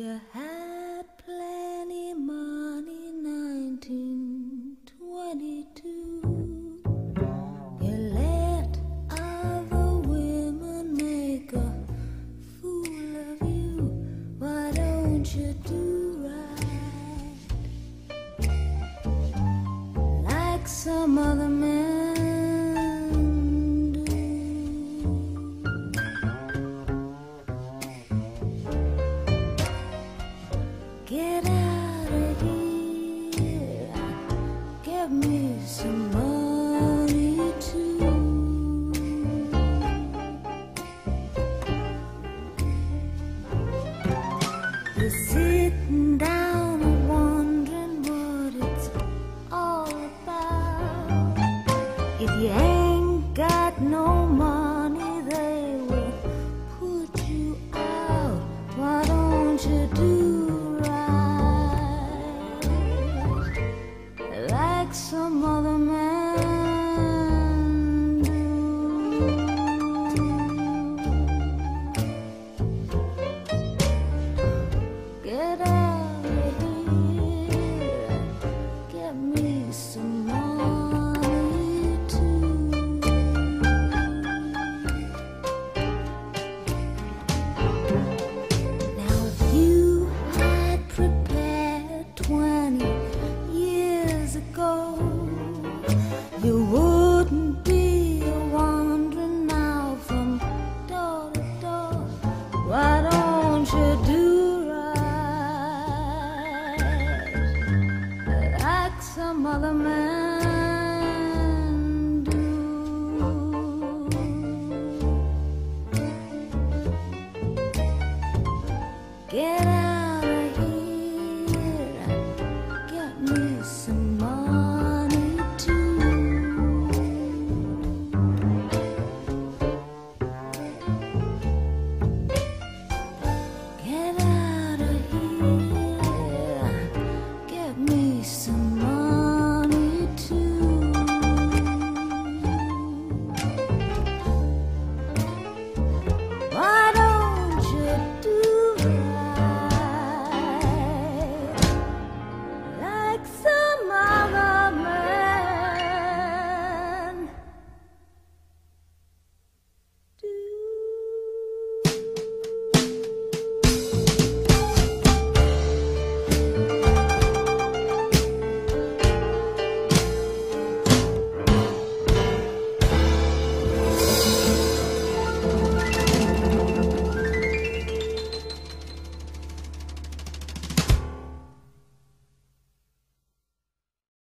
You had plenty money, 1922. You let other women make a fool of you. Why don't you do right like some other men got no money, don't do right like some other man do? Get